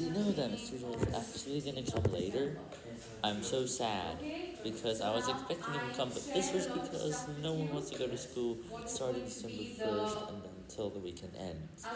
Did you know that Mr. Joe is actually gonna come later? I'm so sad, because I was expecting him to come, but this was because no one wants to go to school starting December 1st and until the weekend ends.